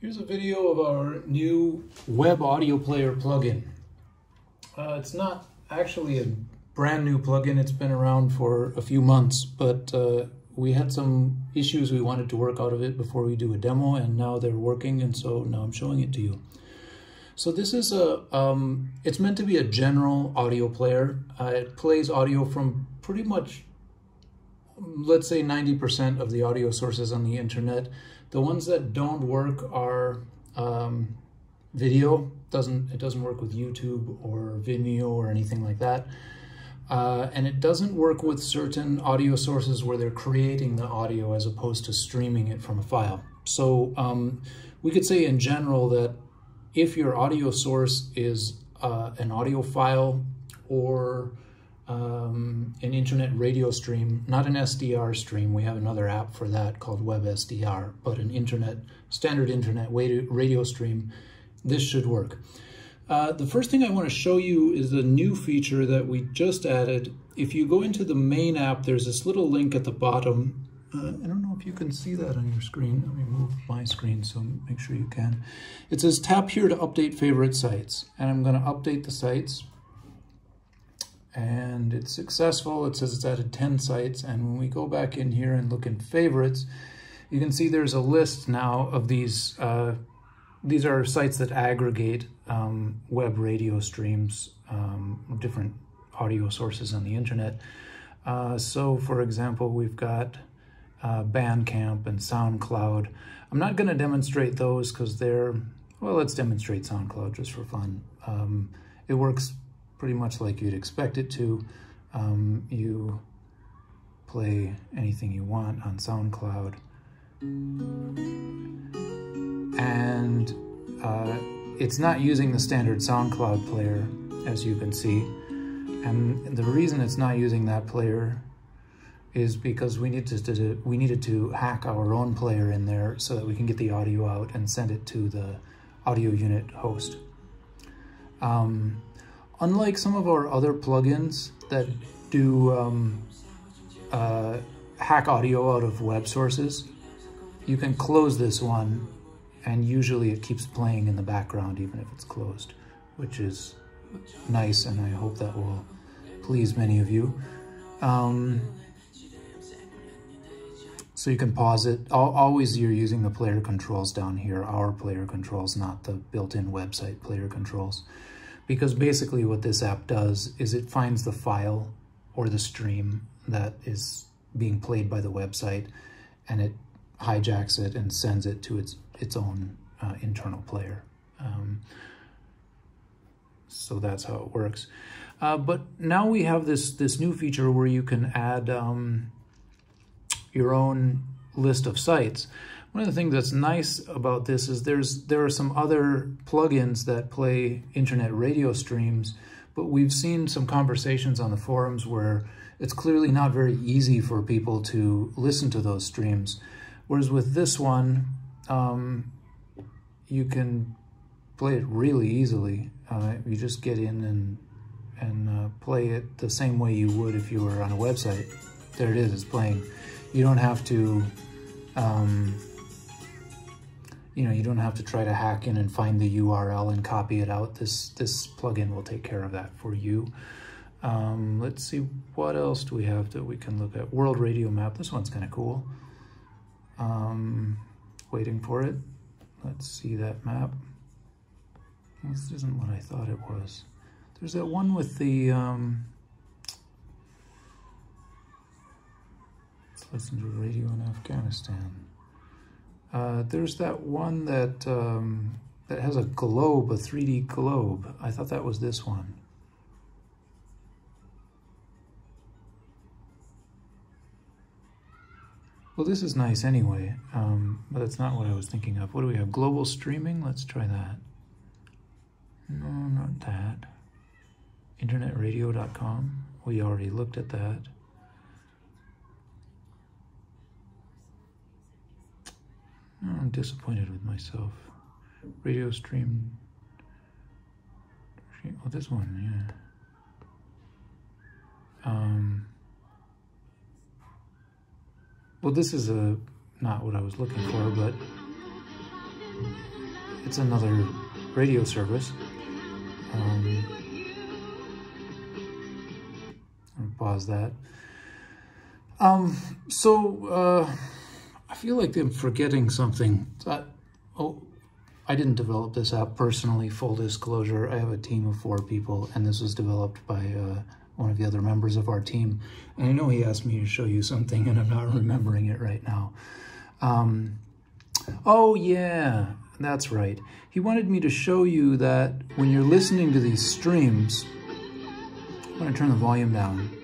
Here's a video of our new web audio player plugin. Uh, it's not actually a brand new plugin, it's been around for a few months, but uh, we had some issues we wanted to work out of it before we do a demo, and now they're working, and so now I'm showing it to you. So this is a, um, it's meant to be a general audio player. Uh, it plays audio from pretty much let's say 90% of the audio sources on the internet. The ones that don't work are um, video. Doesn't It doesn't work with YouTube or Vimeo or anything like that. Uh, and it doesn't work with certain audio sources where they're creating the audio as opposed to streaming it from a file. So um, we could say in general that if your audio source is uh, an audio file or um, an internet radio stream, not an SDR stream. We have another app for that called WebSDR, but an internet, standard internet radio stream, this should work. Uh, the first thing I want to show you is a new feature that we just added. If you go into the main app, there's this little link at the bottom. Uh, I don't know if you can see that on your screen. Let me move my screen so make sure you can. It says tap here to update favorite sites. And I'm going to update the sites and it's successful. It says it's added 10 sites. And when we go back in here and look in favorites, you can see there's a list now of these. Uh, these are sites that aggregate um, web radio streams, um, different audio sources on the internet. Uh, so for example, we've got uh, Bandcamp and SoundCloud. I'm not going to demonstrate those because they're, well, let's demonstrate SoundCloud just for fun. Um, it works pretty much like you'd expect it to. Um, you play anything you want on SoundCloud. And uh, it's not using the standard SoundCloud player, as you can see. And the reason it's not using that player is because we needed to, we needed to hack our own player in there so that we can get the audio out and send it to the audio unit host. Um, unlike some of our other plugins that do um, uh, hack audio out of web sources, you can close this one and usually it keeps playing in the background even if it's closed, which is nice and I hope that will please many of you. Um, so you can pause it. Always you're using the player controls down here, our player controls, not the built-in website player controls because basically what this app does is it finds the file or the stream that is being played by the website and it hijacks it and sends it to its its own uh, internal player. Um, so that's how it works. Uh, but now we have this this new feature where you can add um, your own list of sites. One of the things that's nice about this is there's there are some other plugins that play internet radio streams, but we've seen some conversations on the forums where it's clearly not very easy for people to listen to those streams. Whereas with this one, um, you can play it really easily. Uh, you just get in and and uh, play it the same way you would if you were on a website. There it is, it's playing. You don't have to um, you know, you don't have to try to hack in and find the URL and copy it out. This, this plugin will take care of that for you. Um, let's see, what else do we have that we can look at? World Radio Map, this one's kind of cool. Um, waiting for it. Let's see that map. This isn't what I thought it was. There's that one with the, um, listen to radio in Afghanistan. Uh, there's that one that um, that has a globe, a 3D globe. I thought that was this one. Well, this is nice anyway, um, but that's not what I was thinking of. What do we have? Global streaming? Let's try that. No, not that. Internetradio.com. We already looked at that. I'm disappointed with myself. Radio stream. Oh, this one, yeah. Um, well, this is a not what I was looking for, but it's another radio service. Um, pause that. Um, so, uh, I feel like I'm forgetting something. That, oh, I didn't develop this app personally, full disclosure. I have a team of four people, and this was developed by uh, one of the other members of our team. And I know he asked me to show you something, and I'm not remembering it right now. Um, oh, yeah, that's right. He wanted me to show you that when you're listening to these streams, I'm going to turn the volume down.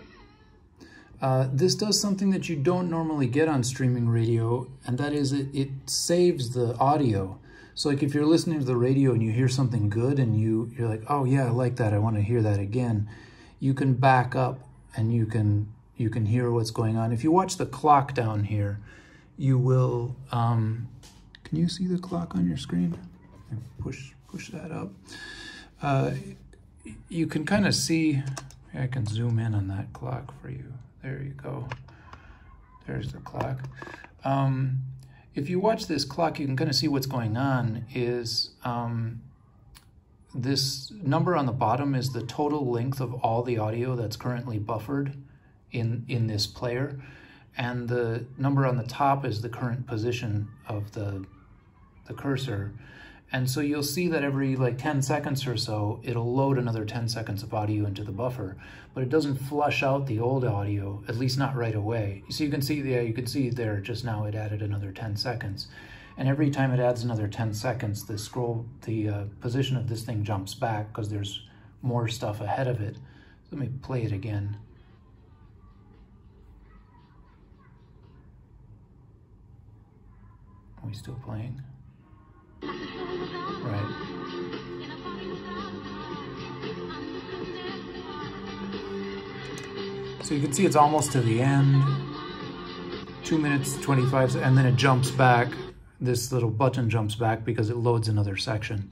Uh, this does something that you don't normally get on streaming radio, and that is it, it saves the audio. So like if you're listening to the radio and you hear something good and you, you're like, oh yeah, I like that, I want to hear that again, you can back up and you can, you can hear what's going on. If you watch the clock down here, you will, um, can you see the clock on your screen? Push, push that up. Uh, you can kind of see, I can zoom in on that clock for you. There you go. There's the clock. Um, if you watch this clock, you can kind of see what's going on is um, this number on the bottom is the total length of all the audio that's currently buffered in, in this player. And the number on the top is the current position of the, the cursor. And so you'll see that every like 10 seconds or so, it'll load another 10 seconds of audio into the buffer, but it doesn't flush out the old audio, at least not right away. So you can see, yeah, you can see there just now it added another 10 seconds. And every time it adds another 10 seconds, the scroll, the uh, position of this thing jumps back because there's more stuff ahead of it. Let me play it again. Are we still playing? Right. So you can see it's almost to the end. Two minutes, 25, and then it jumps back. This little button jumps back because it loads another section.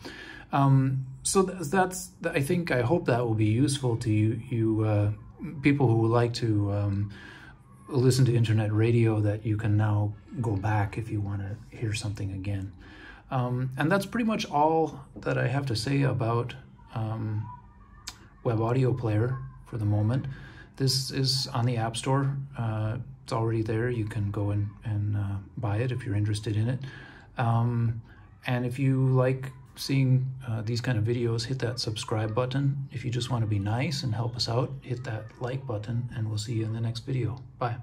Um, so that's, I think, I hope that will be useful to you, you uh, people who like to um, listen to internet radio that you can now go back if you want to hear something again. Um, and that's pretty much all that I have to say about um, Web Audio Player for the moment. This is on the App Store. Uh, it's already there. You can go and, and uh, buy it if you're interested in it. Um, and if you like seeing uh, these kind of videos, hit that subscribe button. If you just want to be nice and help us out, hit that like button, and we'll see you in the next video. Bye.